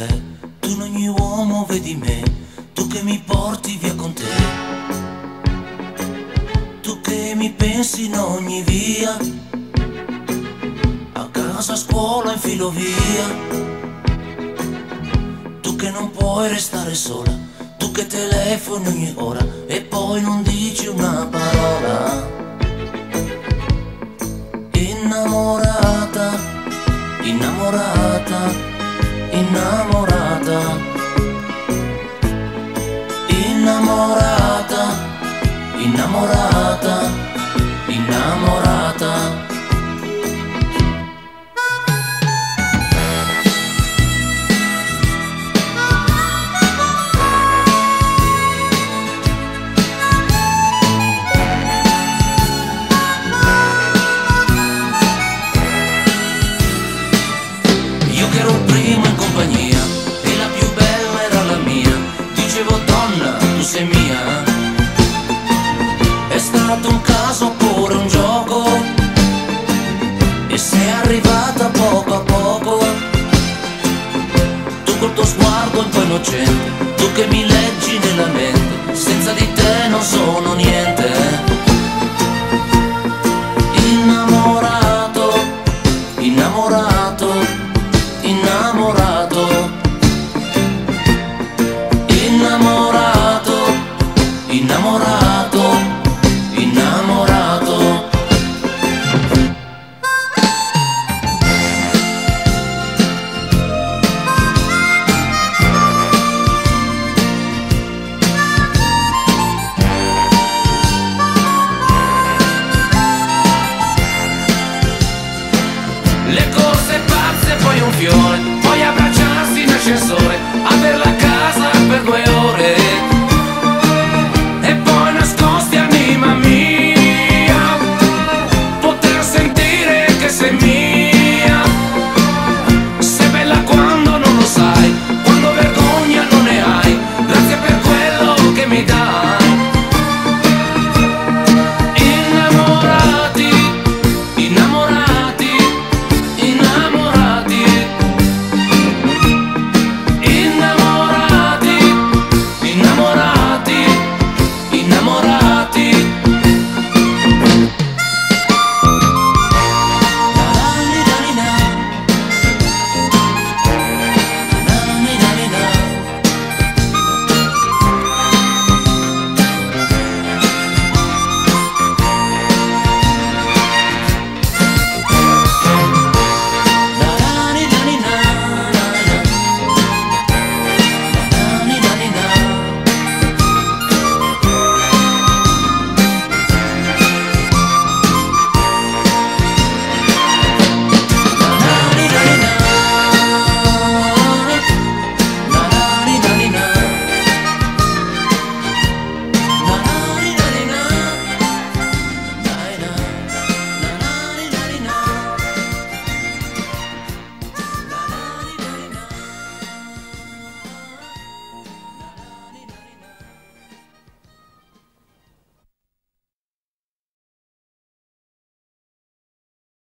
caffè, tu in ogni uomo vedi me, tu che mi porti via con te. Tu che mi pensi in ogni via, a casa, a scuola, in filovia. Tu che non puoi restare sola, tu che telefoni ogni ora e poi non dici una parola. Innamorata, innamorata innamorata, innamorata, donna, tu sei mia. È stato un caso oppure un gioco e sei arrivata poco a poco. Tu col tuo sguardo un po' innocente, tu che mi leggi nella mente, Le corse pazze, poi un fiore, poi abbracciarsi in ascensore, aver